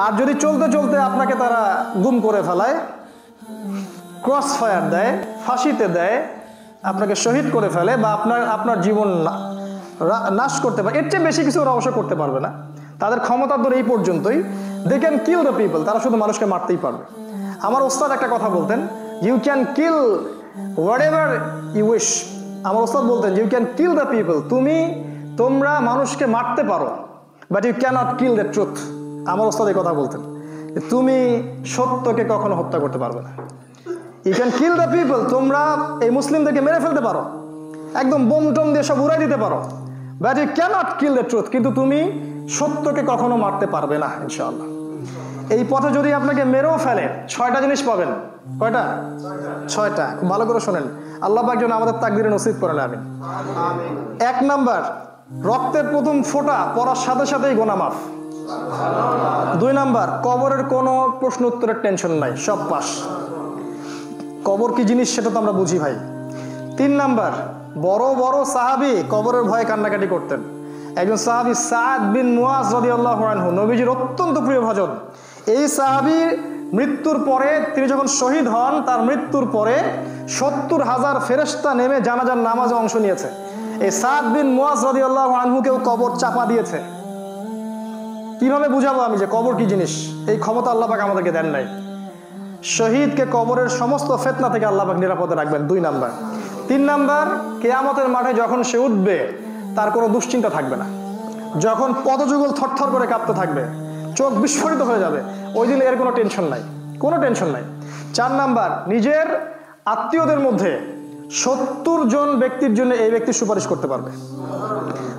আর যদি চলতে চলতে আপনাকে তারা গুম করে ফেলায় ক্রস ফায়ার দেয়, ফাঁসিতে দেয়, আপনাকে শহীদ করে ফেলে বা আপনার আপনার জীবন নাশ করতে পারে, এর চেয়ে বেশি কিছু ওরা অবশ্য করতে পারবে না। তাদের ক্ষমতা ধরে এই পর্যন্তই। They can kill the people তারা শুধু মানুষকে মারতেই পারবে। আমার ওস্তাদ একটা কথা বলতেন you can kill whatever you wish আমার ওস্তাদ বলতেন you can kill the people তুমি, তোমরা মানুষকে মারতে পারো but you can't kill the truth আমার ওস্তাদ এই কথা বলতেন তুমি সত্যকে কখনো হত্যা করতে পারবে না। You can kill the people তোমরা এই মুসলিমদেরকে মেরে ফেলতে পারো। একদম বোম টোম দিয়ে সব উড়াই দিতে পারো। But you can't kill the truth কিন্তু তুমি সত্যকে কখনো মারতে পারবে না ইনশাআল্লাহ। এই পথে যদি আপনাকে মেরেও ফেলে ছয়টা জিনিস পাবেন। কয়টা? ছয়টা। খুব ভালো করে শোনেন। আল্লাহ পাক যেন আমাদের তাকদিরে নসিব করেন আমি এক নাম্বার রক্তের প্রথম ফোঁটা পড়ার সাথে সাথেই গোনা মাফ। দুই নাম্বার, কবরের কোনো প্রশ্ন উত্তরের টেনশন নাই, সব পাস। কবর কি জিনিস সেটা তো আমরা বুঝি ভাই। তিন নাম্বার, বড় বড় সাহাবি কবরের ভয়ে কান্নাকাটি করতেন। একজন সাহাবি সাদ বিন মুয়াজ রাদিয়াল্লাহু নবীজির অত্যন্ত প্রিয় ভজন। এই সাহাবি মৃত্যুর পরে তিনি যখন শহীদ হন, তার মৃত্যুর পরে সত্তর হাজার ফেরেশতা নেমে জানাজার নামাজে অংশ নিয়েছে। এই সাদ বিন মুয়াজ রাদিয়াল্লাহু আনহুকেও কবর চাপা দিয়েছে। কীভাবে বুঝাবো আমি যে কবর কি জিনিস? এই ক্ষমতা আল্লাহ পাক আমাদেরকে দেন নাই। শহীদকে কবরের সমস্ত ফেতনা থেকে আল্লাহ পাক নিরাপদে রাখবেন, দুই নাম্বার। তিন নাম্বার, কেয়ামতের মাঠে যখন সে উঠবে, তার কোনো দুশ্চিন্তা থাকবে না। যখন পদযুগল থরথর করে কাঁপতে থাকবে, চোখ বিস্ফোরিত হয়ে যাবে, ওই দিন এর কোনো টেনশন নাই, কোনো টেনশন নাই। চার নাম্বার, নিজের আত্মীয়দের মধ্যে সত্তর জন ব্যক্তির জন্য এই ব্যক্তি সুপারিশ করতে পারবে।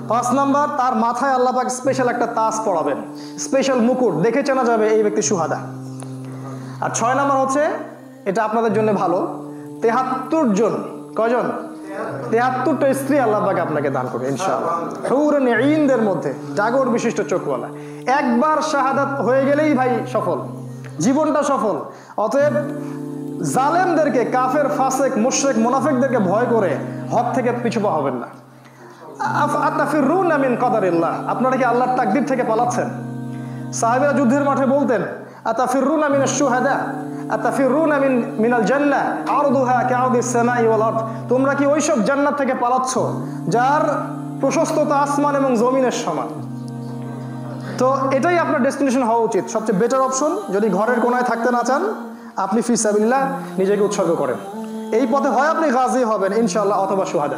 পাঁচ নাম্বার, তার মাথায় আল্লাহ পাক স্পেশাল একটা তাস পড়াবেন স্পেশাল মুকুট, দেখে চেনা যাবে এই ব্যক্তি সুহাদা। আর ছয় নাম্বার হচ্ছে, এটা আপনাদের জন্য ভালো, তেহাত্তর জন কজন তেহাত্তরটা স্ত্রী আল্লাহ পাক আপনাকে দান করবে, ইনশাআল্লাহ। হুরুন মধ্যে, জাগর বিশিষ্ট চোখওয়ালা। একবার শাহাদাত হয়ে গেলেই ভাই সফল, জীবনটা সফল। অতএব জালেমদেরকে, কাফের, ফাসেক, মুশরিক, মুনাফিকদেরকে ভয় করে হক থেকে পিছু পা হবেন না। আতাফিরুন আমিন কদারিল্লাহ। আপনারা কি আল্লাহর তাকদির থেকে পালাচ্ছেন? সাহাবিরা যুদ্ধের মাঠে বলতেন, আতাফিরুন আমিন সুহাদা আতাফিরুন আমিন মিনাল জান্নাহ আরদুহা কাউদিস সামাই ওয়াল আরদ। তোমরা কি ওইসব জান্নাত থেকে পালাচ্ছ, যার প্রশস্ততা আসমান এবং জমিনের সমান? তো এটাই আপনার ডেস্টিনেশন হওয়া উচিত। সবচেয়ে বেটার অপশন, যদি ঘরের কোনায় থাকতে না চান আপনি ফিসাবিল্লাহ নিজেকে উৎসর্গ করেন। এই পথে হয় আপনি গাজী হবেন ইনশাল্লাহ অথবা সুহাদা